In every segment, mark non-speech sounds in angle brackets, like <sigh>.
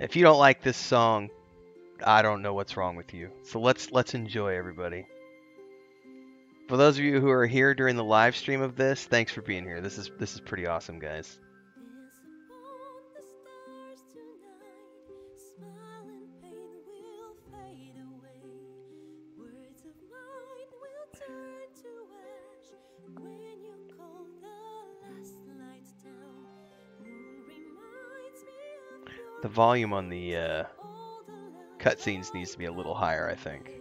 If you don't like this song, I don't know what's wrong with you. So let's let's enjoy everybody. For those of you who are here during the live stream of this, thanks for being here. This is this is pretty awesome, guys. The volume on the uh, cutscenes needs to be a little higher, I think.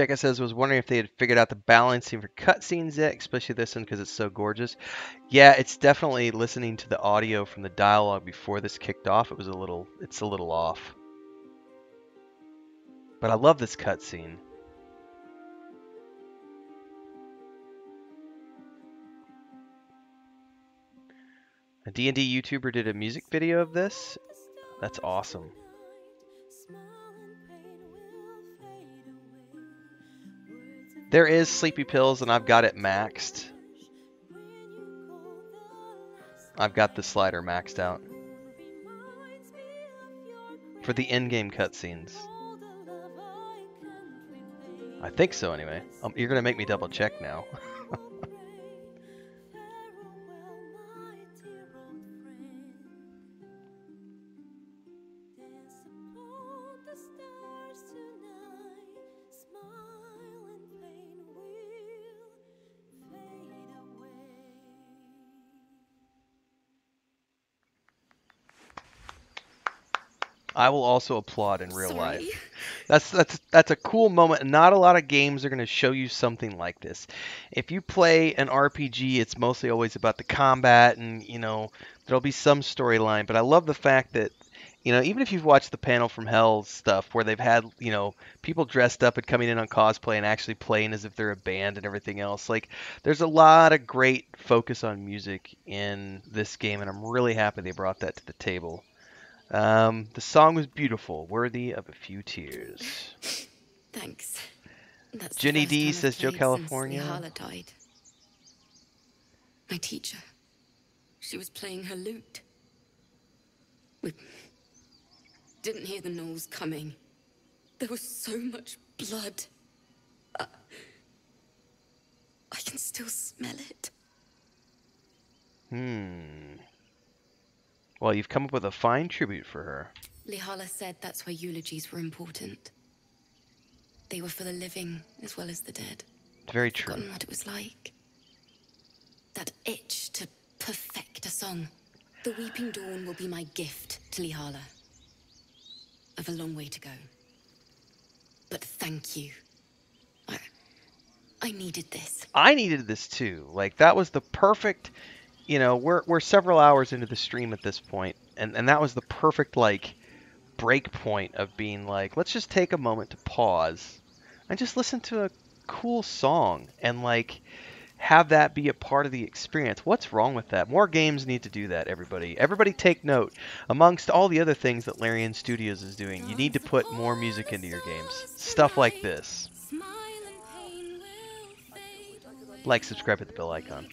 Jekka says, was wondering if they had figured out the balancing for cutscenes yet, especially this one because it's so gorgeous. Yeah, it's definitely listening to the audio from the dialogue before this kicked off. It was a little, it's a little off. But I love this cutscene. A D&D YouTuber did a music video of this. That's awesome. There is Sleepy Pills, and I've got it maxed. I've got the slider maxed out. For the in-game cutscenes. I think so, anyway. Um, you're going to make me double check now. <laughs> I will also applaud in real Sorry. life. That's that's that's a cool moment. Not a lot of games are going to show you something like this. If you play an RPG, it's mostly always about the combat and, you know, there'll be some storyline, but I love the fact that you know, even if you've watched the panel from hell stuff where they've had, you know, people dressed up and coming in on cosplay and actually playing as if they're a band and everything else, like there's a lot of great focus on music in this game and I'm really happy they brought that to the table. Um, the song was beautiful, worthy of a few tears. <laughs> Thanks. That's D says Joe California. Died. My teacher. She was playing her lute. We didn't hear the gnolls coming. There was so much blood. Uh, I can still smell it. Hmm. Well, you've come up with a fine tribute for her. Lihala said that's why eulogies were important. They were for the living as well as the dead. Very true. Forgotten what it was like. That itch to perfect a song. The Weeping Dawn will be my gift to Lihala. I've a long way to go. But thank you. I, I needed this. I needed this too. Like that was the perfect, you know, we're we're several hours into the stream at this point, and and that was the perfect like break point of being like, let's just take a moment to pause and just listen to a cool song and like have that be a part of the experience. What's wrong with that? More games need to do that, everybody. Everybody take note. Amongst all the other things that Larian Studios is doing, you need to put more music into your games. Stuff like this. Like, subscribe, hit the bell icon.